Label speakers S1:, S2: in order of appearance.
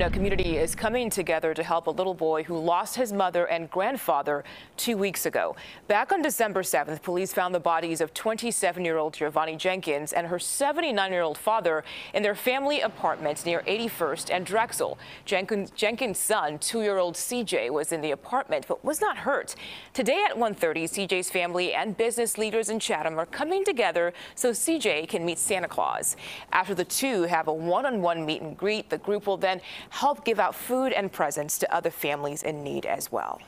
S1: A community is coming together to help a little boy who lost his mother and grandfather two weeks ago. Back on December 7th, police found the bodies of 27-year-old Javonni Jenkins and her 79-year-old father in their family apartment near 81st and Drexel. Jenkins', Jenkins' son, two-year-old CJ, was in the apartment but was not hurt. Today at 1.30, CJ's family and business leaders in Chatham are coming together so CJ can meet Santa Claus. After the two have a one-on-one -on -one meet and greet, the group will then help give out food and presents to other families in need as well.